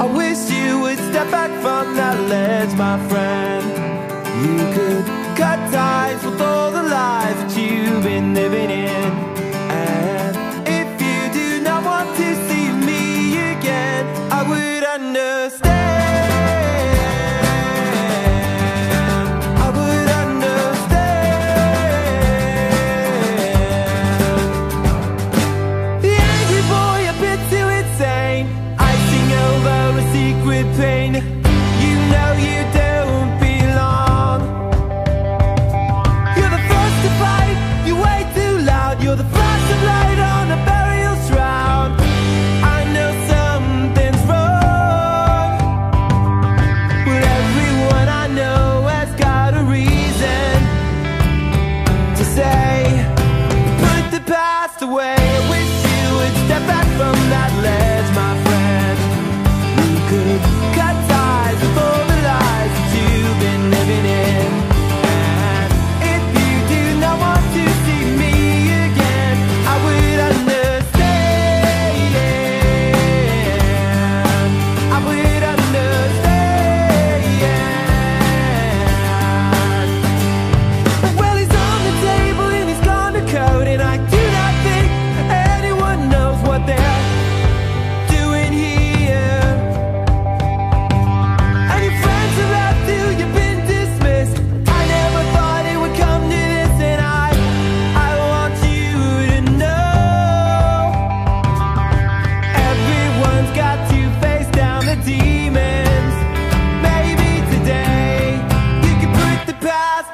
I wish you would step back from that ledge, my friend. You could with pain.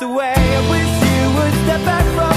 the way. I wish you would step back from